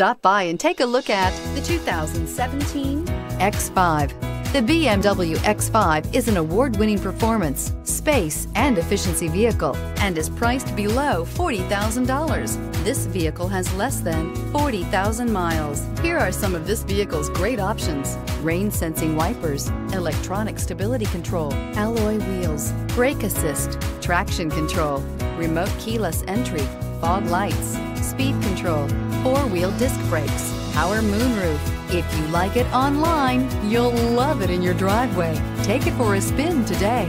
Stop by and take a look at the 2017 X5. The BMW X5 is an award-winning performance, space, and efficiency vehicle and is priced below $40,000. This vehicle has less than 40,000 miles. Here are some of this vehicle's great options. Rain sensing wipers, electronic stability control, alloy wheels, brake assist, traction control, remote keyless entry, fog lights, speed control, four-wheel disc brakes, power moonroof. If you like it online, you'll love it in your driveway. Take it for a spin today.